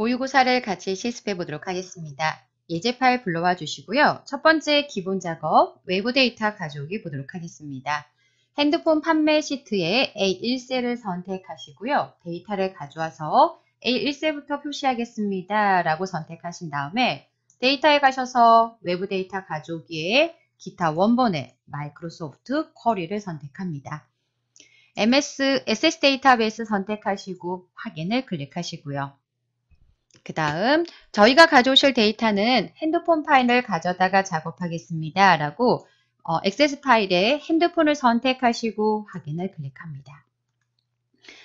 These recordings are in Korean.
모의고사를 같이 실습해 보도록 하겠습니다. 예제 파일 불러와 주시고요. 첫 번째 기본 작업 외부 데이터 가져오기 보도록 하겠습니다. 핸드폰 판매 시트에 A1셀을 선택하시고요. 데이터를 가져와서 A1셀부터 표시하겠습니다. 라고 선택하신 다음에 데이터에 가셔서 외부 데이터 가져오기에 기타 원본의 마이크로소프트 쿼리를 선택합니다. MS Access 데이터베이스 선택하시고 확인을 클릭하시고요. 그 다음 저희가 가져오실 데이터는 핸드폰 파일을 가져다가 작업하겠습니다. 라고 어, 액세스 파일에 핸드폰을 선택하시고 확인을 클릭합니다.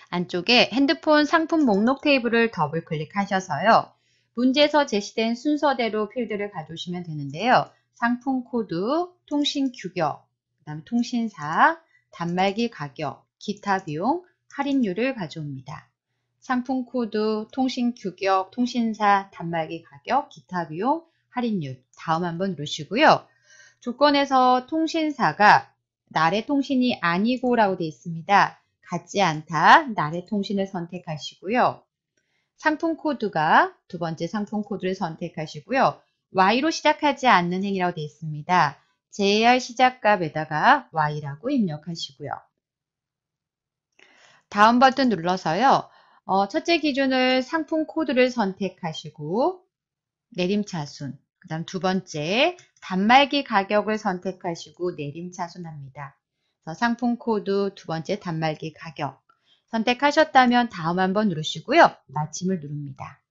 안쪽에 핸드폰 상품 목록 테이블을 더블 클릭하셔서요. 문제에서 제시된 순서대로 필드를 가져오시면 되는데요. 상품 코드, 통신 규격, 그 다음 통신사, 단말기 가격, 기타 비용, 할인율을 가져옵니다. 상품 코드, 통신 규격, 통신사, 단말기 가격, 기타 비용, 할인율. 다음 한번 누르시고요. 조건에서 통신사가 나래 통신이 아니고 라고 되어 있습니다. 같지 않다. 나래 통신을 선택하시고요. 상품 코드가 두 번째 상품 코드를 선택하시고요. Y로 시작하지 않는 행이라고 되어 있습니다. 제외할 시작값에다가 Y라고 입력하시고요. 다음 버튼 눌러서요. 어, 첫째 기준을 상품 코드를 선택하시고 내림차순 그 다음 두 번째 단말기 가격을 선택하시고 내림차순합니다. 상품 코드 두 번째 단말기 가격 선택하셨다면 다음 한번 누르시고요. 마침을 누릅니다.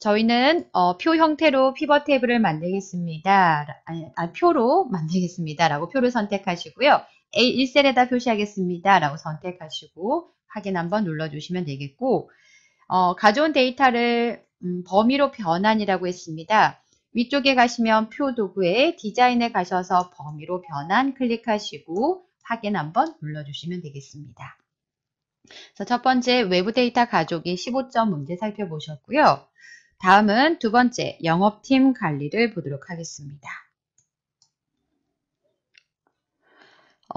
저희는 어, 표 형태로 피벗 테이블을 만들겠습니다. 아니, 아, 표로 만들겠습니다. 라고 표를 선택하시고요. A1셀에다 표시하겠습니다. 라고 선택하시고 확인 한번 눌러주시면 되겠고 어, 가져온 데이터를 음, 범위로 변환이라고 했습니다. 위쪽에 가시면 표 도구에 디자인에 가셔서 범위로 변환 클릭하시고 확인 한번 눌러주시면 되겠습니다. 첫 번째 외부 데이터 가족이 15점 문제 살펴보셨고요. 다음은 두 번째 영업팀 관리를 보도록 하겠습니다.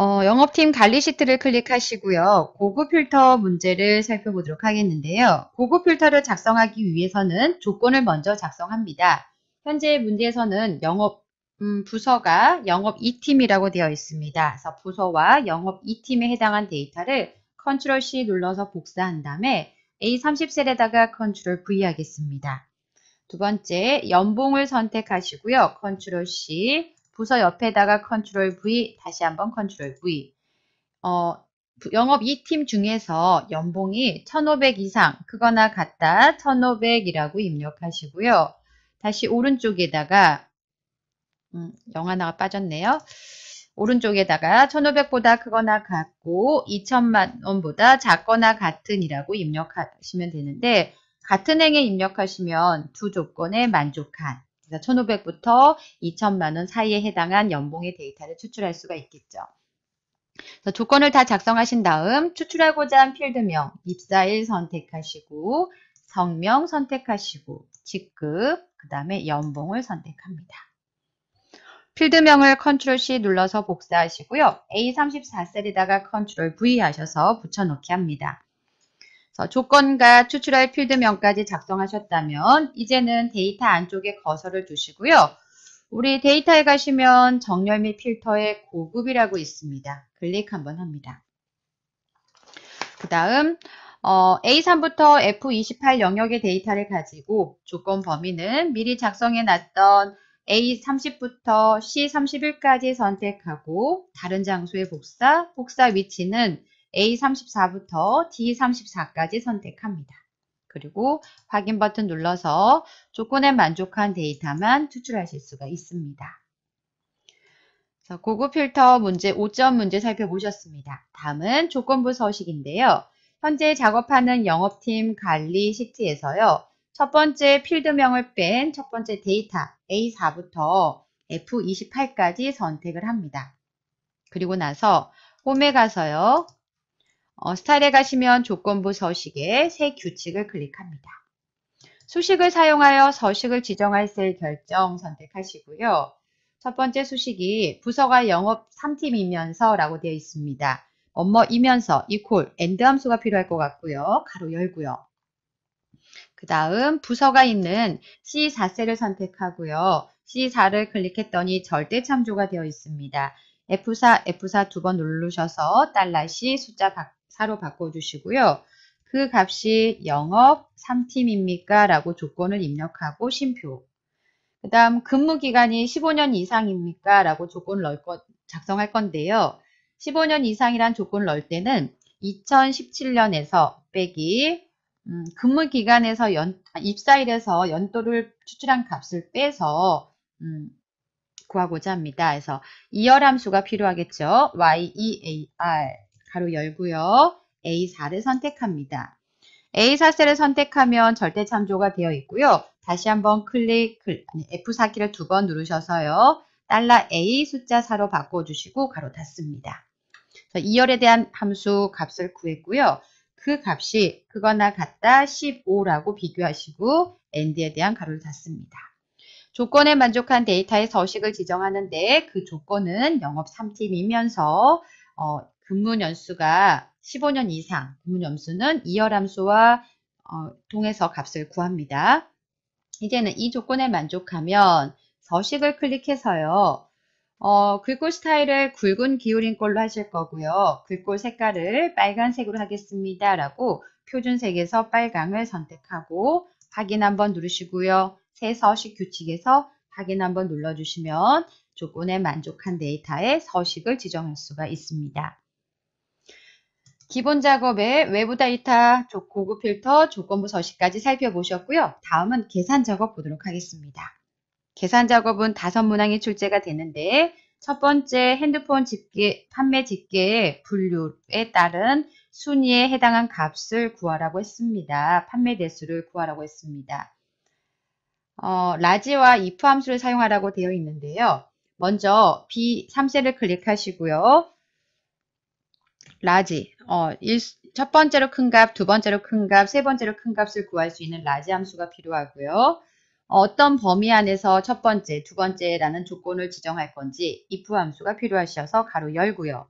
어, 영업팀 관리 시트를 클릭하시고요. 고급 필터 문제를 살펴보도록 하겠는데요. 고급 필터를 작성하기 위해서는 조건을 먼저 작성합니다. 현재 문제에서는 영업 음, 부서가 영업 2팀이라고 되어 있습니다. 그래서 부서와 영업 2팀에 해당한 데이터를 컨트롤 C 눌러서 복사한 다음에 A30셀에다가 컨트롤 V 하겠습니다. 두 번째, 연봉을 선택하시고요. 컨트롤 C, 부서 옆에다가 컨트롤 V, 다시 한번 컨트롤 V. 어, 영업 2팀 중에서 연봉이 1,500 이상, 크거나 같다 1,500이라고 입력하시고요. 다시 오른쪽에다가 음, 영 하나가 빠졌네요. 오른쪽에다가 1,500보다 크거나 같고 2천만 원보다 작거나 같은이라고 입력하시면 되는데 같은 행에 입력하시면 두 조건에 만족한 그래서 1,500부터 2천만 원 사이에 해당한 연봉의 데이터를 추출할 수가 있겠죠. 조건을 다 작성하신 다음 추출하고자 한 필드명 입사일 선택하시고 성명 선택하시고 직급 그 다음에 연봉을 선택합니다. 필드명을 컨트롤 C 눌러서 복사하시고요. A34셀에다가 컨트롤 V 하셔서 붙여넣기 합니다. 조건과 추출할 필드명까지 작성하셨다면 이제는 데이터 안쪽에 커서를 두시고요. 우리 데이터에 가시면 정렬 및 필터에 고급이라고 있습니다. 클릭 한번 합니다. 그 다음 어, A3부터 F28 영역의 데이터를 가지고 조건 범위는 미리 작성해 놨던 A30부터 C31까지 선택하고 다른 장소의 복사, 복사 위치는 A34부터 D34까지 선택합니다. 그리고 확인 버튼 눌러서 조건에 만족한 데이터만 추출하실 수가 있습니다. 고급 필터 문제 5점 문제 살펴보셨습니다. 다음은 조건부 서식인데요. 현재 작업하는 영업팀 관리 시트에서요. 첫 번째 필드명을 뺀 첫 번째 데이터 A4부터 F28까지 선택을 합니다. 그리고 나서 홈에 가서요. 어, 스타일에 가시면 조건부 서식에 새 규칙을 클릭합니다. 수식을 사용하여 서식을 지정할 셀 결정 선택하시고요. 첫 번째 수식이 부서가 영업 3팀이면서 라고 되어 있습니다. 업무이면서 equal AND 함수가 필요할 것 같고요. 괄호 열고요. 그 다음 부서가 있는 C4셀을 선택하고요. C4를 클릭했더니 절대 참조가 되어 있습니다. F4, F4 두 번 누르셔서 달러 C 숫자 4로 바꿔주시고요. 그 값이 영업 3팀입니까? 라고 조건을 입력하고 심표. 그 다음 근무기간이 15년 이상입니까? 라고 조건을 넣을 것, 작성할 건데요. 15년 이상이란 조건을 넣을 때는 2017년에서 빼기 음, 근무기간에서 연, 입사일에서 연도를 추출한 값을 빼서 음, 구하고자 합니다. 그래서 이열 함수가 필요하겠죠. year 가로 열고요. A4를 선택합니다. A4셀을 선택하면 절대 참조가 되어 있고요. 다시 한번 클릭, F4키를 두 번 누르셔서요. 달러 A 숫자 4로 바꿔주시고 가로 닫습니다. 2열에 대한 함수 값을 구했고요. 그 값이 그거나 같다 15라고 비교하시고 end에 대한 가로를 닫습니다. 조건에 만족한 데이터의 서식을 지정하는데 그 조건은 영업 3팀이면서 어, 근무 연수가 15년 이상, 근무 연수는 이열함수와 어, 통해서 값을 구합니다. 이제는 이 조건에 만족하면 서식을 클릭해서요. 어, 글꼴 스타일을 굵은 기울인 꼴로 하실 거고요. 글꼴 색깔을 빨간색으로 하겠습니다. 라고 표준색에서 빨강을 선택하고 확인 한번 누르시고요. 새 서식 규칙에서 확인 한번 눌러주시면 조건에 만족한 데이터의 서식을 지정할 수가 있습니다. 기본 작업의 외부 데이터, 고급 필터, 조건부 서식까지 살펴보셨고요. 다음은 계산 작업 보도록 하겠습니다. 계산 작업은 다섯 문항이 출제가 되는데 첫 번째 핸드폰 집계, 판매 집계의 분류에 따른 순위에 해당한 값을 구하라고 했습니다. 판매 대수를 구하라고 했습니다. 어, 라지와 if 함수를 사용하라고 되어 있는데요. 먼저 B3셀을 클릭하시고요. LARGE, 어, 일, 첫 번째로 큰 값, 두 번째로 큰 값, 세 번째로 큰 값을 구할 수 있는 LARGE 함수가 필요하고요. 어떤 범위 안에서 첫 번째, 두 번째라는 조건을 지정할 건지 if 함수가 필요하셔서 괄호 열고요.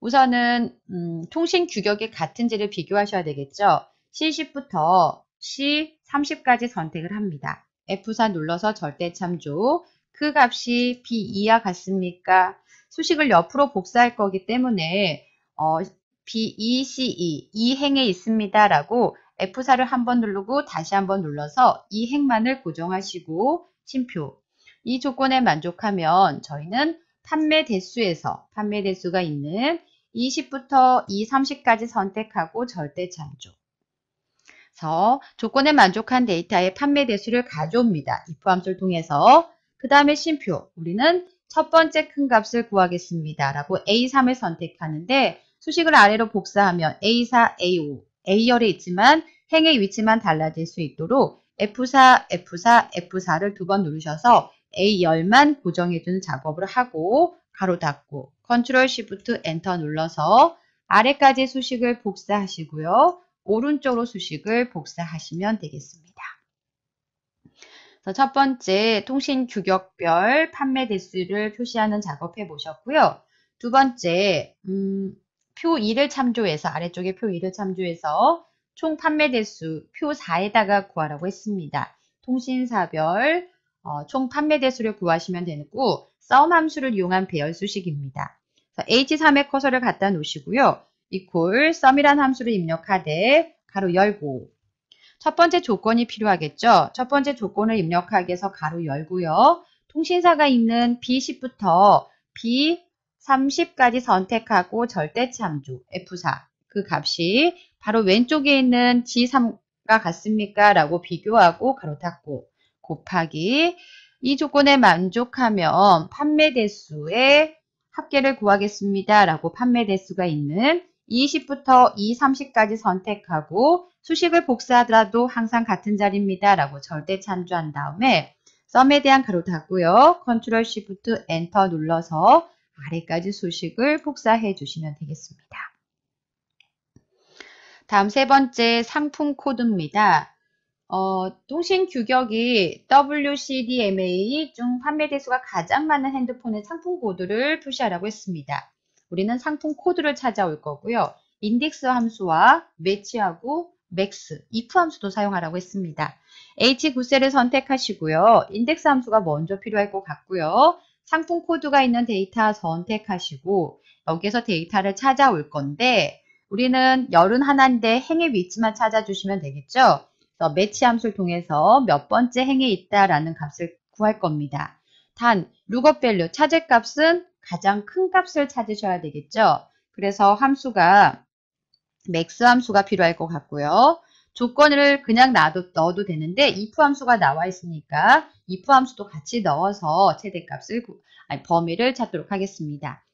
우선은 음, 통신 규격이 같은지를 비교하셔야 되겠죠. C10부터 C30까지 선택을 합니다. F4 눌러서 절대 참조. 그 값이 B2와 같습니까? 수식을 옆으로 복사할 거기 때문에 어, B2, C2, 이 행에 있습니다. 라고 F4를 한 번 누르고 다시 한 번 눌러서 이 행만을 고정하시고 심표. 이 조건에 만족하면 저희는 판매 대수에서 판매 대수가 있는 20부터 2, 30까지 선택하고 절대 참조. 그래서 조건에 만족한 데이터의 판매 대수를 가져옵니다. if 함수를 통해서. 그 다음에 심표. 우리는 첫 번째 큰 값을 구하겠습니다. 라고 A3을 선택하는데 수식을 아래로 복사하면 A4, A5, A열에 있지만 행의 위치만 달라질 수 있도록 F4, F4, F4를 두 번 누르셔서 A열만 고정해주는 작업을 하고 가로 닫고 Ctrl Shift Enter 눌러서 아래까지 수식을 복사하시고요. 오른쪽으로 수식을 복사하시면 되겠습니다. 첫 번째 통신 규격별 판매 대수를 표시하는 작업 해 보셨고요. 두 번째 음, 표 2를 참조해서 아래쪽에 표 2를 참조해서 총 판매 대수 표 4에다가 구하라고 했습니다. 통신사별 어, 총 판매 대수를 구하시면 되고 썸 함수를 이용한 배열 수식입니다. H3의 커서를 갖다 놓으시고요. 이퀄 썸이란 함수를 입력하되 가로 열고 첫 번째 조건이 필요하겠죠. 첫 번째 조건을 입력하기 위해서 가로 열고요. 통신사가 있는 B10부터 B30까지 선택하고 절대 참조 F4 그 값이 바로 왼쪽에 있는 G3과 같습니까? 라고 비교하고 가로 닫고 곱하기 이 조건에 만족하면 판매 대수의 합계를 구하겠습니다. 라고 판매 대수가 있는 20부터 2, 30까지 선택하고 수식을 복사하더라도 항상 같은 자리입니다. 라고 절대 참조한 다음에 썸에 대한 가로 닫고요. Ctrl Shift Enter 눌러서 아래까지 수식을 복사해 주시면 되겠습니다. 다음 세 번째 상품 코드입니다. 어, 통신 규격이 WCDMA 중 판매 대수가 가장 많은 핸드폰의 상품 코드를 표시하라고 했습니다. 우리는 상품 코드를 찾아올 거고요. 인덱스 함수와 매치하고 max, if 함수도 사용하라고 했습니다. H9셀을 선택하시고요. 인덱스 함수가 먼저 필요할 것 같고요. 상품 코드가 있는 데이터 선택하시고 여기서 데이터를 찾아올 건데 우리는 열은 하나인데 행의 위치만 찾아주시면 되겠죠. 그래서 매치 함수를 통해서 몇 번째 행에 있다라는 값을 구할 겁니다. 단 lookup value 찾을 값은 가장 큰 값을 찾으셔야 되겠죠. 그래서 함수가 max 함수가 필요할 것 같고요. 조건을 그냥 놔도, 넣어도 되는데 if 함수가 나와 있으니까 if 함수도 같이 넣어서 최대값을 아니, 범위를 찾도록 하겠습니다.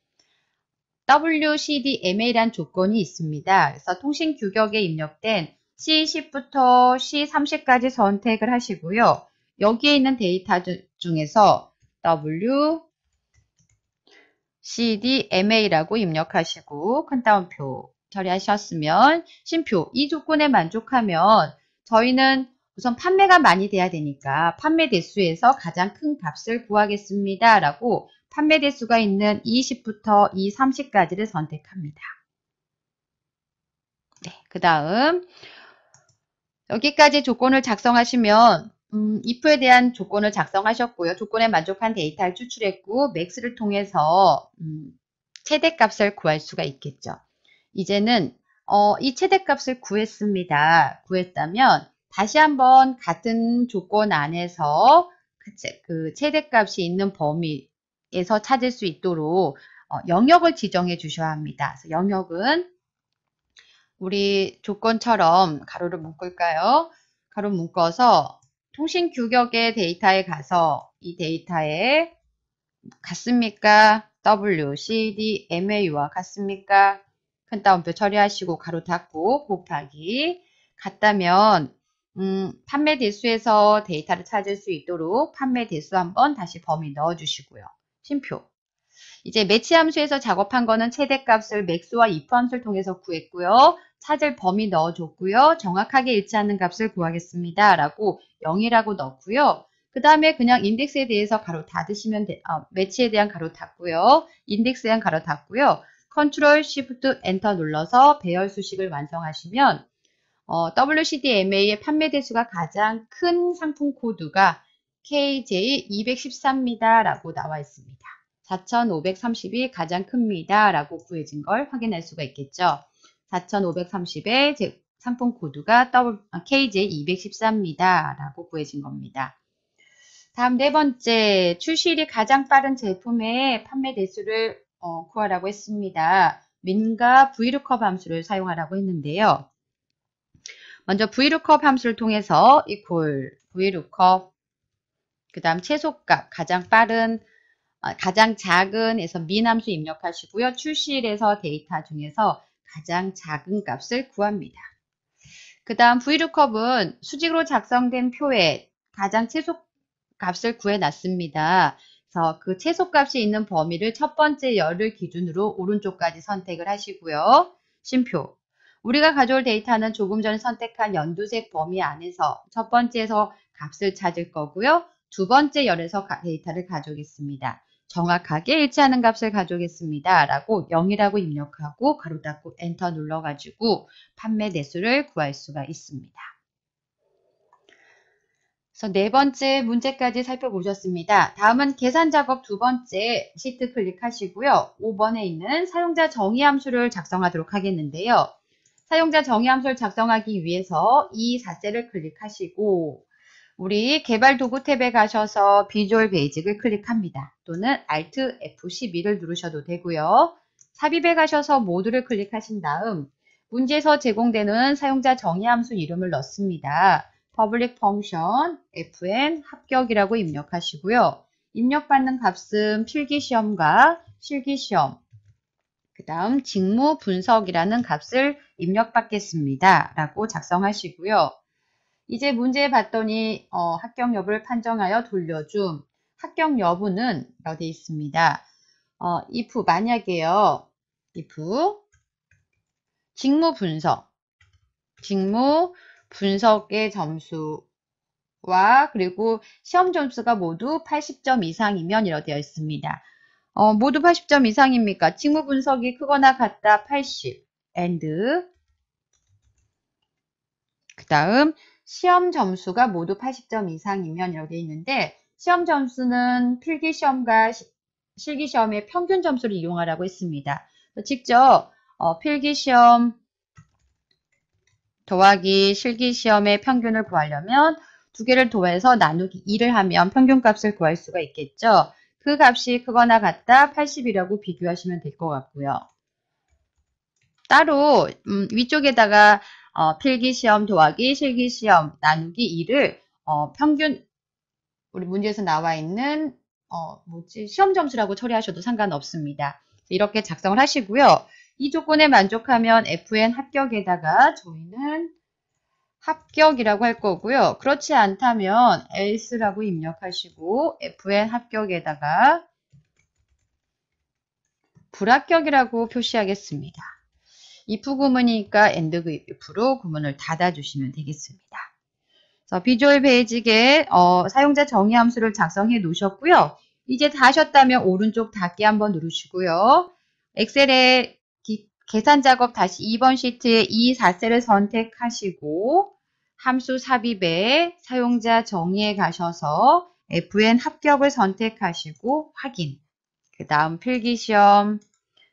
WCDMA란 조건이 있습니다. 그래서 통신 규격에 입력된 C10부터 C30까지 선택을 하시고요. 여기에 있는 데이터 중에서 W CDMA라고 입력하시고 큰 따옴표 처리하셨으면 심표 이 조건에 만족하면 저희는 우선 판매가 많이 돼야 되니까 판매 대수에서 가장 큰 값을 구하겠습니다. 라고 판매 대수가 있는 20부터 이 30까지를 선택합니다. 네, 그 다음 여기까지 조건을 작성하시면 음, if에 대한 조건을 작성하셨고요. 조건에 만족한 데이터를 추출했고 max를 통해서 음, 최대값을 구할 수가 있겠죠. 이제는 어, 이 최대값을 구했습니다. 구했다면 다시 한번 같은 조건 안에서 그, 그 최대값이 있는 범위에서 찾을 수 있도록 어, 영역을 지정해 주셔야 합니다. 그래서 영역은 우리 조건처럼 가로를 묶을까요? 가로 묶어서 통신 규격의 데이터에 가서 이 데이터에 같습니까? W, C, D, MA와 같습니까? 큰 따옴표 처리하시고 가로 닫고 곱하기 같다면 음, 판매 대수에서 데이터를 찾을 수 있도록 판매 대수 한번 다시 범위 넣어주시고요. 쉼표. 이제 매치 함수에서 작업한 거는 최대값을 max와 if 함수를 통해서 구했고요. 찾을 범위 넣어줬고요. 정확하게 일치하는 값을 구하겠습니다. 라고 0이라고 넣고요. 그 다음에 그냥 인덱스에 대해서 괄호 닫으시면 돼, 아, 매치에 대한 괄호 닫고요. 인덱스에 대한 괄호 닫고요. 컨트롤 Shift 엔터 눌러서 배열 수식을 완성하시면 어, WCDMA의 판매 대수가 가장 큰 상품 코드가 KJ213입니다. 라고 나와 있습니다. 4530이 가장 큽니다. 라고 구해진 걸 확인할 수가 있겠죠. 4530의 상품 코드가 KJ214입니다. 라고 구해진 겁니다. 다음 네 번째, 출시일이 가장 빠른 제품의 판매 대수를 어, 구하라고 했습니다. 민과 vlookup 함수를 사용하라고 했는데요. 먼저 vlookup 함수를 통해서 equal vlookup 그 다음 최소값 가장 빠른 어, 가장 작은 에서 민 함수 입력하시고요. 출시일에서 데이터 중에서 가장 작은 값을 구합니다. 그 다음 vlookup은 수직으로 작성된 표에 가장 최소 값을 구해놨습니다. 그래서 그 최소값이 있는 범위를 첫 번째 열을 기준으로 오른쪽까지 선택을 하시고요. 쉼표. 우리가 가져올 데이터는 조금 전에 선택한 연두색 범위 안에서 첫 번째에서 값을 찾을 거고요. 두 번째 열에서 데이터를 가져오겠습니다. 정확하게 일치하는 값을 가져오겠습니다. 라고 0이라고 입력하고 괄호 닫고 엔터 눌러가지고 판매 대수를 구할 수가 있습니다. 그래서 네 번째 문제까지 살펴보셨습니다. 다음은 계산 작업 두 번째 시트 클릭하시고요. 5번에 있는 사용자 정의 함수를 작성하도록 하겠는데요. 사용자 정의 함수를 작성하기 위해서 이 4셀을 클릭하시고 우리 개발 도구 탭에 가셔서 비주얼 베이직을 클릭합니다. 또는 Alt F12를 누르셔도 되고요. 삽입에 가셔서 모두를 클릭하신 다음 문제에서 제공되는 사용자 정의 함수 이름을 넣습니다. Public function fn 합격이라고 입력하시고요. 입력받는 값은 필기시험과 실기시험 그 다음 직무 분석이라는 값을 입력받겠습니다. 라고 작성하시고요. 이제 문제 봤더니 어, 합격 여부를 판정하여 돌려줌. 합격 여부는 어디 있습니다. 어, if 만약에요. if 직무 분석 직무 분석의 점수와 그리고 시험 점수가 모두 80점 이상이면 이렇게 되어 있습니다. 어, 모두 80점 이상입니까? 직무 분석이 크거나 같다 80 and 그 다음 시험 점수가 모두 80점 이상이면 이렇게 있는데 시험 점수는 필기시험과 실기시험의 평균 점수를 이용하라고 했습니다. 직접 어, 필기시험 더하기 실기시험의 평균을 구하려면 두 개를 더해서 나누기 2를 하면 평균값을 구할 수가 있겠죠. 그 값이 크거나 같다 80이라고 비교하시면 될 것 같고요. 따로 음, 위쪽에다가 어, 필기시험 더하기 실기시험 나누기 2를 어, 평균 우리 문제에서 나와 있는 어, 뭐지 시험 점수라고 처리하셔도 상관없습니다. 이렇게 작성을 하시고요. 이 조건에 만족하면 FN 합격에다가 저희는 합격이라고 할 거고요. 그렇지 않다면 else라고 입력하시고 FN 합격에다가 불합격이라고 표시하겠습니다. if 구문이니까 end if로 구문을 닫아주시면 되겠습니다. 자, 비주얼 베이직에 어, 사용자 정의 함수를 작성해 놓으셨고요. 이제 다 하셨다면 오른쪽 닫기 한번 누르시고요. 엑셀에 기, 계산 작업 다시 2번 시트에 이 4셀을 선택하시고 함수 삽입에 사용자 정의에 가셔서 FN 합격을 선택하시고 확인. 그 다음 필기시험,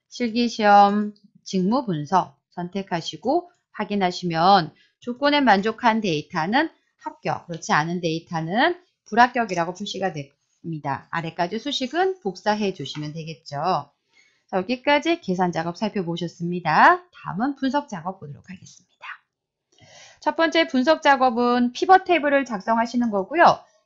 실기시험, 직무 분석 선택하시고 확인하시면 조건에 만족한 데이터는 합격, 그렇지 않은 데이터는 불합격이라고 표시가 됩니다. 아래까지 수식은 복사해 주시면 되겠죠. 자, 여기까지 계산 작업 살펴보셨습니다. 다음은 분석 작업 보도록 하겠습니다. 첫 번째 분석 작업은 피벗 테이블을 작성하시는 거고요.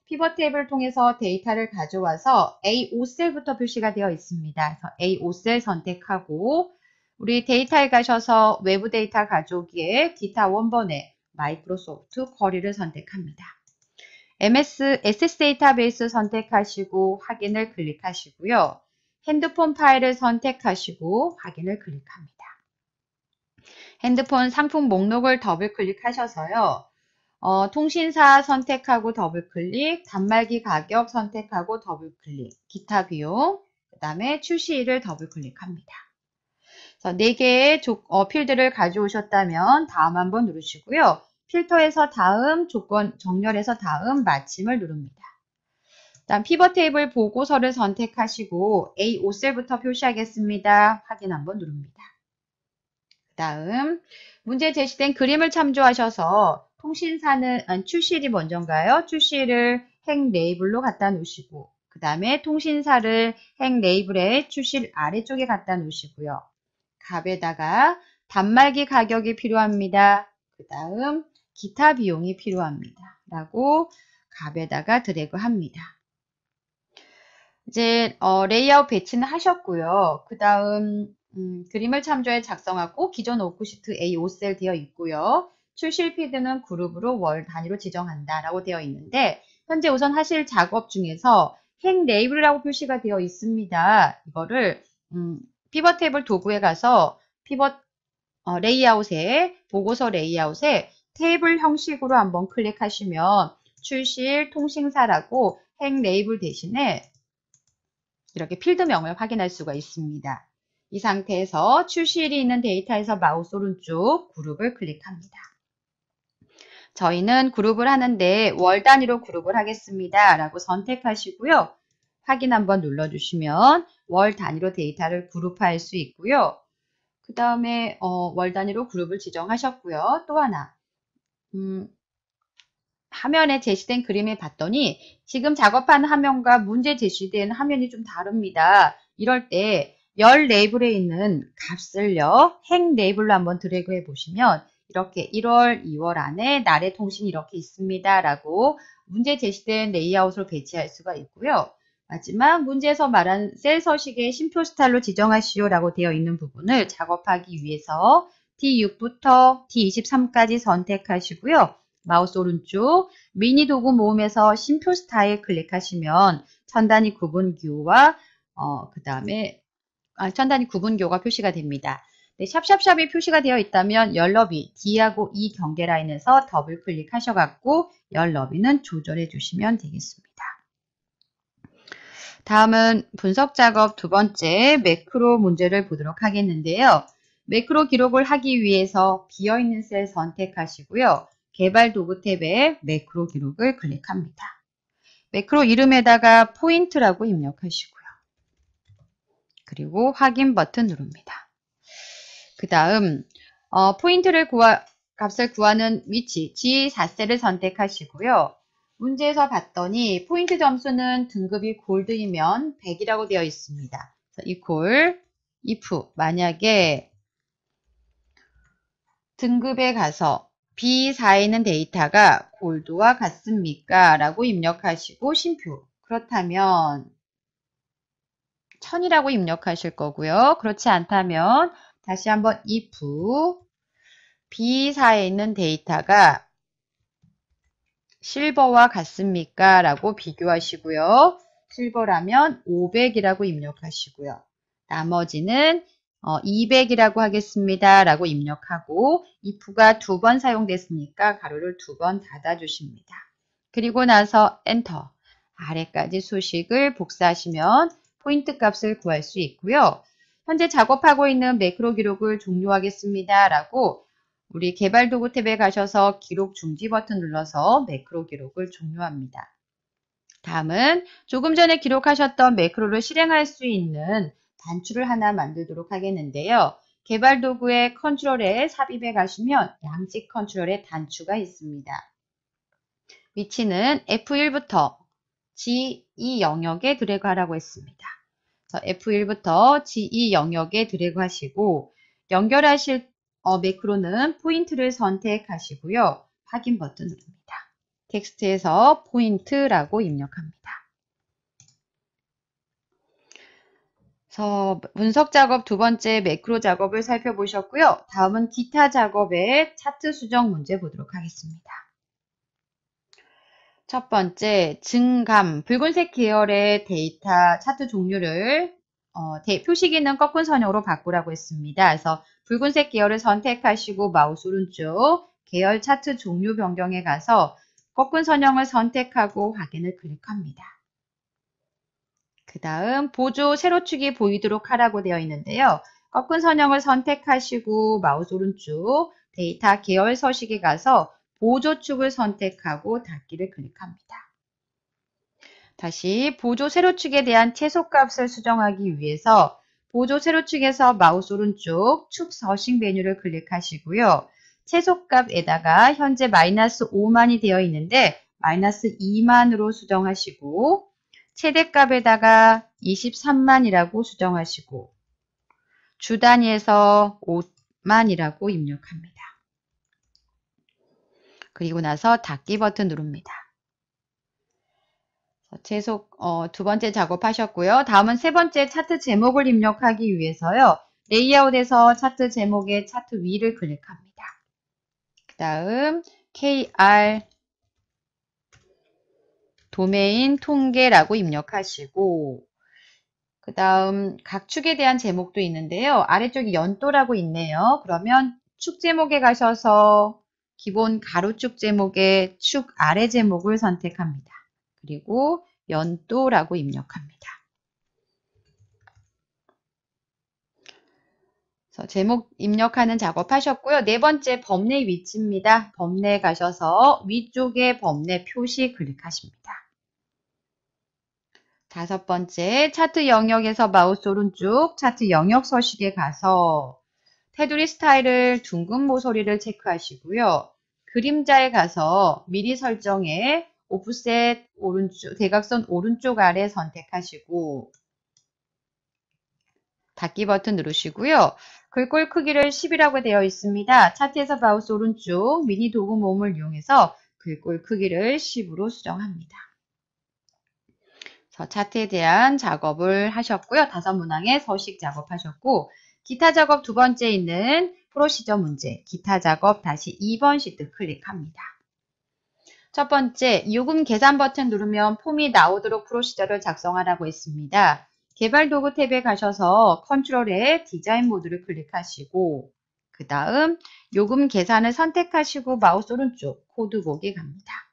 피벗 테이블을 통해서 데이터를 가져와서 A5셀부터 표시가 되어 있습니다. A5셀 선택하고 우리 데이터에 가셔서 외부 데이터 가져오기에 기타 원본에 마이크로소프트 Query를 선택합니다. MS Access 데이터베이스 선택하시고 확인을 클릭하시고요. 핸드폰 파일을 선택하시고 확인을 클릭합니다. 핸드폰 상품 목록을 더블 클릭하셔서요. 어, 통신사 선택하고 더블 클릭, 단말기 가격 선택하고 더블 클릭, 기타 비용, 그 다음에 출시일을 더블 클릭합니다. 4개의 조, 어, 필드를 가져오셨다면 다음 한번 누르시고요. 필터에서 다음 조건 정렬해서 다음 마침을 누릅니다. 다음 피벗 테이블 보고서를 선택하시고 A5셀부터 표시하겠습니다. 확인 한번 누릅니다. 다음 문제 제시된 그림을 참조하셔서 통신사는 아니, 출시일이 먼저인가요? 출시일을 행 레이블로 갖다 놓으시고 그 다음에 통신사를 행 레이블의 출시일 아래쪽에 갖다 놓으시고요. 값에다가 단말기 가격이 필요합니다. 그 다음 기타 비용이 필요합니다. 라고 값에다가 드래그 합니다. 이제 어, 레이아웃 배치는 하셨고요. 그 다음 음, 그림을 참조해 작성하고 기존 워크시트 A5셀 되어 있고요. 출시일 필드는 그룹으로 월 단위로 지정한다 라고 되어 있는데 현재 우선 하실 작업 중에서 행 레이블이라고 표시가 되어 있습니다. 이거를 음, 피벗 테이블 도구에 가서 피벗 어, 레이아웃에 보고서 레이아웃에 테이블 형식으로 한번 클릭하시면 출시일 통신사라고 행 레이블 대신에 이렇게 필드명을 확인할 수가 있습니다. 이 상태에서 출시일이 있는 데이터에서 마우스 오른쪽 그룹을 클릭합니다. 저희는 그룹을 하는데 월 단위로 그룹을 하겠습니다. 라고 선택하시고요. 확인 한번 눌러주시면 월 단위로 데이터를 그룹할 수 있고요. 그 다음에 어, 월 단위로 그룹을 지정하셨고요. 또 하나 음, 화면에 제시된 그림을 봤더니 지금 작업하는 화면과 문제 제시된 화면이 좀 다릅니다. 이럴 때 열 레이블에 있는 값을요. 행 레이블로 한번 드래그 해 보시면 이렇게 1월, 2월 안에 날의 통신이 이렇게 있습니다. 라고 문제 제시된 레이아웃을 배치할 수가 있고요. 마지막 문제에서 말한 셀 서식의 쉼표 스타일로 지정하시오 라고 되어 있는 부분을 작업하기 위해서 D6부터 D23까지 선택하시고요. 마우스 오른쪽 미니 도구 모음에서 쉼표 스타일 클릭하시면 천단위 구분 기호와 어, 그 다음에 아, 천단위 구분 기호가 표시가 됩니다. 네, 샵샵샵이 표시가 되어 있다면 열 너비 D하고 E 경계 라인에서 더블 클릭하셔갖고 열 너비는 조절해 주시면 되겠습니다. 다음은 분석 작업 두 번째 매크로 문제를 보도록 하겠는데요. 매크로 기록을 하기 위해서 비어있는 셀 선택하시고요. 개발 도구 탭에 매크로 기록을 클릭합니다. 매크로 이름에다가 포인트라고 입력하시고요. 그리고 확인 버튼 누릅니다. 그 다음 어, 포인트를 구하, 값을 구하는 위치 G4셀을 선택하시고요. 문제에서 봤더니 포인트 점수는 등급이 골드이면 100이라고 되어 있습니다. 이콜 if 만약에 등급에 가서 B4에 있는 데이터가 골드와 같습니까? 라고 입력하시고 심표 그렇다면 1000이라고 입력하실 거고요. 그렇지 않다면 다시 한번 if B4에 있는 데이터가 실버와 같습니까? 라고 비교하시고요. 실버라면 500이라고 입력하시고요. 나머지는 어, 200이라고 하겠습니다. 라고 입력하고 if가 두 번 사용됐으니까 가로를 두 번 닫아주십니다. 그리고 나서 엔터 아래까지 수식을 복사하시면 포인트 값을 구할 수 있고요. 현재 작업하고 있는 매크로 기록을 종료하겠습니다. 라고 우리 개발 도구 탭에 가셔서 기록 중지 버튼 눌러서 매크로 기록을 종료합니다. 다음은 조금 전에 기록하셨던 매크로를 실행할 수 있는 단추를 하나 만들도록 하겠는데요. 개발 도구의 컨트롤에 삽입해 가시면 양식 컨트롤의 단추가 있습니다. 위치는 F1부터 G2 영역에 드래그 하라고 했습니다. F1부터 G2 영역에 드래그 하시고 연결하실 어, 매크로는 포인트를 선택하시고요. 확인 버튼 누릅니다. 텍스트에서 포인트라고 입력합니다. 그래서 분석 작업 두 번째 매크로 작업을 살펴보셨고요. 다음은 기타 작업의 차트 수정 문제 보도록 하겠습니다. 첫 번째, 증감, 붉은색 계열의 데이터 차트 종류를 어, 대, 표시기는 꺾은 선형으로 바꾸라고 했습니다. 그래서 붉은색 계열을 선택하시고 마우스 오른쪽 계열 차트 종류 변경에 가서 꺾은 선형을 선택하고 확인을 클릭합니다. 그 다음 보조 세로축이 보이도록 하라고 되어 있는데요. 꺾은 선형을 선택하시고 마우스 오른쪽 데이터 계열 서식에 가서 보조축을 선택하고 닫기를 클릭합니다. 다시 보조 세로축에 대한 최소값을 수정하기 위해서 보조 세로축에서 마우스 오른쪽 축 서식 메뉴를 클릭하시고요. 최소값에다가 현재 마이너스 5만이 되어 있는데 마이너스 2만으로 수정하시고 최대값에다가 23만이라고 수정하시고 주 단위에서 5만이라고 입력합니다. 그리고 나서 닫기 버튼 누릅니다. 계속 어, 두 번째 작업하셨고요. 다음은 세 번째 차트 제목을 입력하기 위해서요. 레이아웃에서 차트 제목의 차트 위를 클릭합니다. 그 다음 KR 도메인 통계라고 입력하시고 그 다음 각 축에 대한 제목도 있는데요. 아래쪽에 연도라고 있네요. 그러면 축 제목에 가셔서 기본 가로축 제목의 축 아래 제목을 선택합니다. 그리고 연도라고 입력합니다. 제목 입력하는 작업 하셨고요. 네 번째 범례 위치입니다. 범례 가셔서 위쪽에 범례 표시 클릭하십니다. 다섯 번째 차트 영역에서 마우스 오른쪽 차트 영역 서식에 가서 테두리 스타일을 둥근 모서리를 체크하시고요. 그림자에 가서 미리 설정에 오프셋 오른쪽, 대각선 오른쪽 아래 선택하시고 닫기 버튼 누르시고요. 글꼴 크기를 10이라고 되어 있습니다. 차트에서 마우스 오른쪽 미니 도구 모음을 이용해서 글꼴 크기를 10으로 수정합니다. 차트에 대한 작업을 하셨고요. 다섯 문항의 서식 작업하셨고 기타 작업 두 번째 있는 프로시저 문제 기타 작업 다시 2번 시트 클릭합니다. 첫 번째, 요금 계산 버튼 누르면 폼이 나오도록 프로시저를 작성하라고 했습니다. 개발 도구 탭에 가셔서 컨트롤에 디자인 모드를 클릭하시고 그 다음 요금 계산을 선택하시고 마우스 오른쪽 코드 보기 갑니다.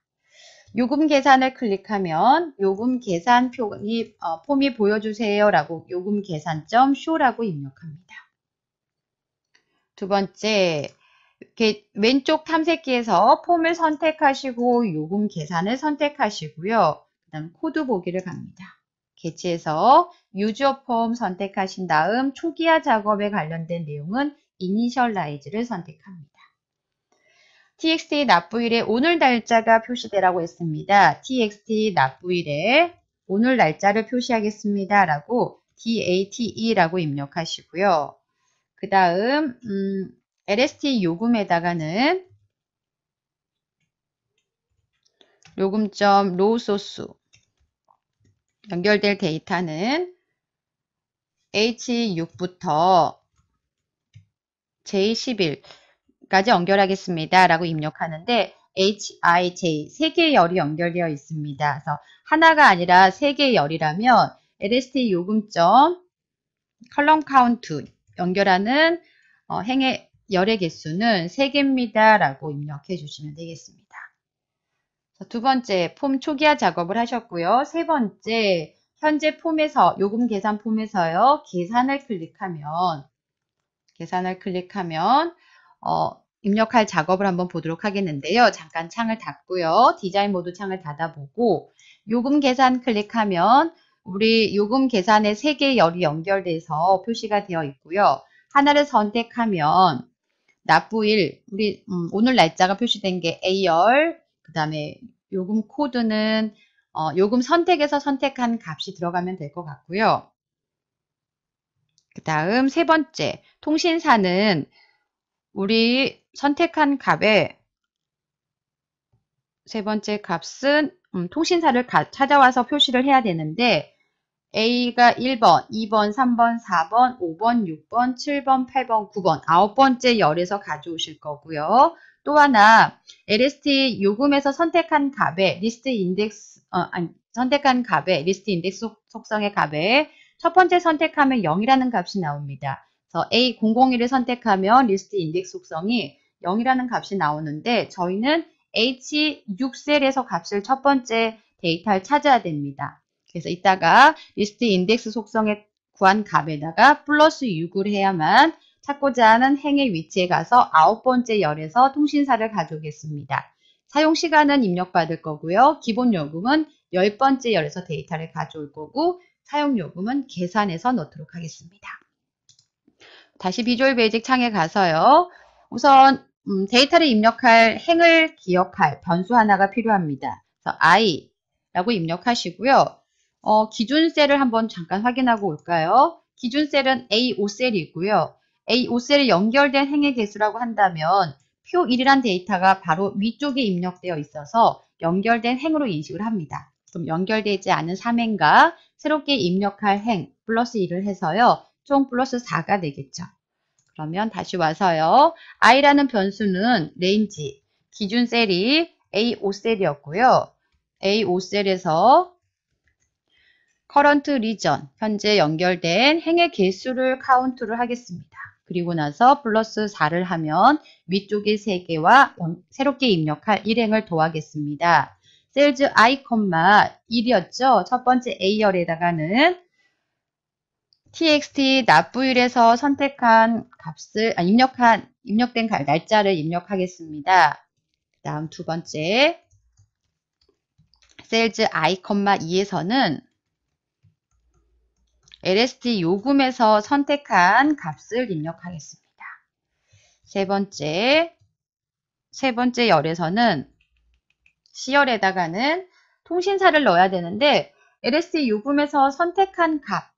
요금 계산을 클릭하면 요금 계산 표이 어, 폼이 보여주세요 라고 요금 계산점 show라고 입력합니다. 두 번째 왼쪽 탐색기에서 폼을 선택하시고 요금 계산을 선택하시고요. 그 다음 코드 보기를 갑니다. 개체에서 유저 폼 선택하신 다음 초기화 작업에 관련된 내용은 이니셜라이즈를 선택합니다. Txt 납부일에 오늘 날짜가 표시되라고 했습니다. txt 납부일에 오늘 날짜를 표시하겠습니다. 라고 date라고 입력하시고요. 그 다음 음, lst 요금에다가는 요금점 row source 연결될 데이터는 H6부터 J11 까지 연결하겠습니다. 라고 입력하는데 HIJ 세 개의 열이 연결되어 있습니다. 그래서 하나가 아니라 세 개의 열이라면 LST 요금점 column count 연결하는 어, 행의 열의 개수는 3개입니다. 라고 입력해 주시면 되겠습니다. 두 번째, 폼 초기화 작업을 하셨고요. 세 번째, 현재 폼에서, 요금 계산 폼에서요. 계산을 클릭하면, 계산을 클릭하면, 어, 입력할 작업을 한번 보도록 하겠는데요. 잠깐 창을 닫고요. 디자인 모드 창을 닫아보고, 요금 계산 클릭하면, 우리 요금 계산에 세 개의 열이 연결돼서 표시가 되어 있고요. 하나를 선택하면 납부일, 우리 음, 오늘 날짜가 표시된 게 A열, 그 다음에 요금 코드는 어, 요금 선택에서 선택한 값이 들어가면 될 것 같고요. 그 다음 세 번째, 통신사는 우리 선택한 값에 세 번째 값은 음, 통신사를 가, 찾아와서 표시를 해야 되는데 A가 1번, 2번, 3번, 4번, 5번, 6번, 7번, 8번, 9번, 아홉 번째 열에서 가져오실 거고요. 또 하나 LST 요금에서 선택한 값에 list index 어, 아니, 선택한 값에 list index 속성의 값에 첫 번째 선택하면 0이라는 값이 나옵니다. 그래서 A001을 선택하면 list index 속성이 0이라는 값이 나오는데 저희는 H6셀에서 값을 첫 번째 데이터를 찾아야 됩니다. 그래서 이따가 list index 속성에 구한 값에다가 플러스 6을 해야만 찾고자 하는 행의 위치에 가서 아홉 번째 열에서 통신사를 가져오겠습니다. 사용 시간은 입력받을 거고요. 기본 요금은 열 번째 열에서 데이터를 가져올 거고 사용 요금은 계산해서 넣도록 하겠습니다. 다시 Visual Basic 창에 가서요. 우선 음, 데이터를 입력할 행을 기억할 변수 하나가 필요합니다. 그래서 i라고 입력하시고요. 어, 기준 셀을 한번 잠깐 확인하고 올까요? 기준 셀은 A5셀이고요. A5셀에 연결된 행의 개수라고 한다면 표 1이란 데이터가 바로 위쪽에 입력되어 있어서 연결된 행으로 인식을 합니다. 그럼 연결되지 않은 3행과 새롭게 입력할 행 플러스 1을 해서요. 총 플러스 4가 되겠죠. 그러면 다시 와서요. i라는 변수는 range, 기준 셀이 A5셀이었고요. A5셀에서 current region, 현재 연결된 행의 개수를 카운트를 하겠습니다. 그리고 나서 플러스 4를 하면 위쪽의 3개와 새롭게 입력할 1행을 더하겠습니다. cells i, 1이었죠. 첫 번째 A열에다가는 txt 납부일에서 선택한 값을 아, 입력한 입력된 날짜를 입력하겠습니다. 다음 두 번째 셀즈 i, 2에서는 LST 요금에서 선택한 값을 입력하겠습니다. 세 번째, 세 번째 열에서는 C열에다가는 통신사를 넣어야 되는데 LST 요금에서 선택한 값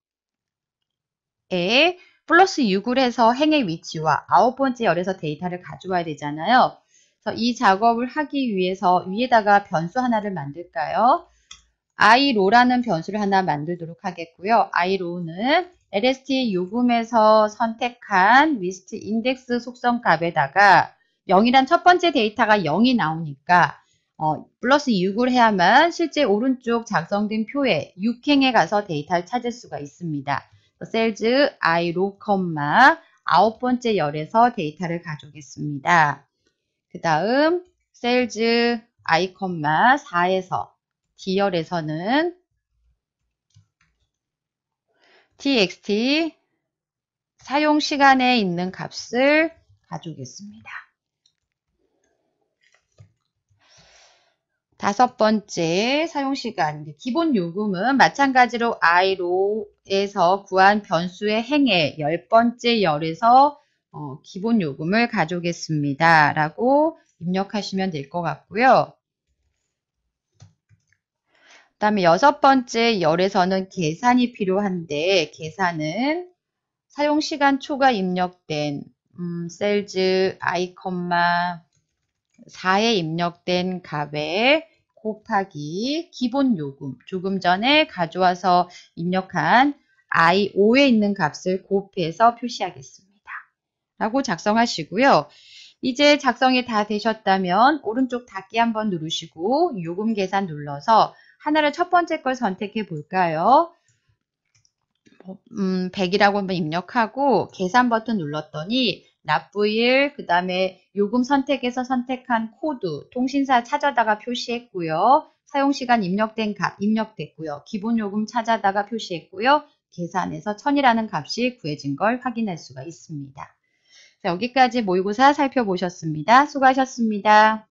에 플러스 6을 해서 행의 위치와 아홉 번째 열에서 데이터를 가져와야 되잖아요. 그래서 이 작업을 하기 위해서 위에다가 변수 하나를 만들까요? iRow라는 변수를 하나 만들도록 하겠고요. iRow는 lst 요금에서 선택한 ListIndex 속성 값에다가 0이란 첫 번째 데이터가 0이 나오니까 어, 플러스 6을 해야만 실제 오른쪽 작성된 표에 6행에 가서 데이터를 찾을 수가 있습니다. Cells iRow 컴마 아홉 번째 열에서 데이터를 가져오겠습니다. 그 다음 셀즈 i 컴마 4에서 D열에서는 txt 사용 시간에 있는 값을 가져오겠습니다. 다섯 번째 사용시간. 기본 요금은 마찬가지로 i로에서 구한 변수의 행에 열 번째 열에서 어, 기본 요금을 가져오겠습니다. 라고 입력하시면 될 것 같고요. 그 다음에 여섯 번째 열에서는 계산이 필요한데 계산은 사용시간 초가 입력된 음, 셀즈 i, 4에 입력된 값에 곱하기 기본 요금, 조금 전에 가져와서 입력한 i5에 있는 값을 곱해서 표시하겠습니다. 라고 작성하시고요. 이제 작성이 다 되셨다면 오른쪽 닫기 한번 누르시고 요금 계산 눌러서 하나를 첫 번째 걸 선택해 볼까요? 음, 100이라고 한번 입력하고 계산 버튼 눌렀더니 납부일, 그 다음에 요금 선택에서 선택한 코드, 통신사 찾아다가 표시했고요. 사용시간 입력된 값 입력됐고요. 기본 요금 찾아다가 표시했고요. 계산해서 1000이라는 값이 구해진 걸 확인할 수가 있습니다. 자, 여기까지 모의고사 살펴보셨습니다. 수고하셨습니다.